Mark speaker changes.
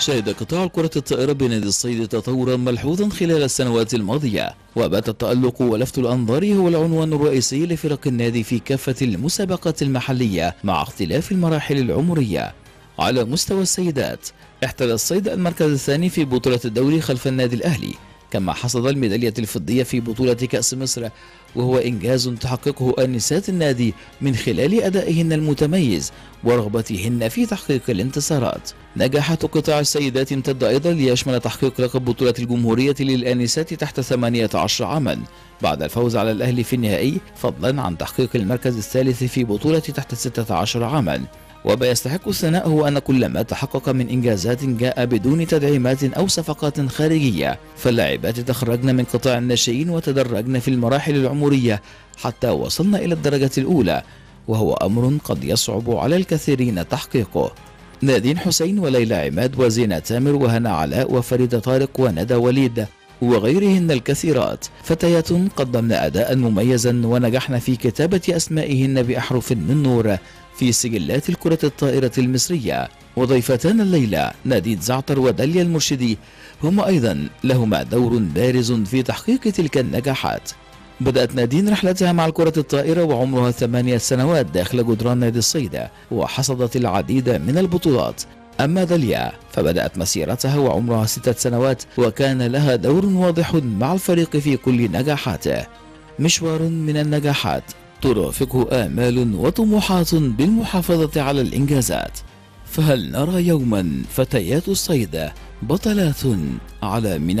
Speaker 1: شهد قطاع كرة الطائرة بنادي الصيد تطورا ملحوظا خلال السنوات الماضية وبات التألق ولفت الأنظار هو العنوان الرئيسي لفرق النادي في كافة المسابقات المحلية مع اختلاف المراحل العمرية. على مستوى السيدات احتل الصيد المركز الثاني في بطولة الدوري خلف النادي الأهلي. كما حصد الميدالية الفضية في بطولة كأس مصر وهو إنجاز تحققه آنسات النادي من خلال أدائهن المتميز ورغبتهن في تحقيق الانتصارات. نجاحات قطاع السيدات امتد أيضا ليشمل تحقيق لقب بطولة الجمهورية للآنسات تحت 18 عاما. بعد الفوز على الأهلي في النهائي فضلا عن تحقيق المركز الثالث في بطولة تحت 16 عاما. وبيستحق الثناء هو أن كل ما تحقق من إنجازات جاء بدون تدعيمات أو صفقات خارجية. فاللاعبات تخرجن من قطاع الناشئين وتدرجن في المراحل العمرية حتى وصلنا إلى الدرجة الأولى وهو أمر قد يصعب على الكثيرين تحقيقه. نادين حسين وليلى عماد وزينة تامر وهنا علاء وفريدة طارق وندى وليد. وغيرهن الكثيرات. فتيات قدمن أداء مميزا ونجحن في كتابة أسمائهن بأحرف من نور في سجلات الكرة الطائرة المصرية. وضيفتان الليلة ناديد زعتر وداليا المرشدي. هما أيضا لهما دور بارز في تحقيق تلك النجاحات. بدأت نادين رحلتها مع الكرة الطائرة وعمرها ثمانية سنوات داخل جدران نادي الصيدة وحصدت العديد من البطولات. أما داليا فبدأت مسيرتها وعمرها ستة سنوات وكان لها دور واضح مع الفريق في كل نجاحاته. مشوار من النجاحات ترافقه آمال وطموحات بالمحافظة على الإنجازات. فهل نرى يوما فتيات الصيد بطلات على من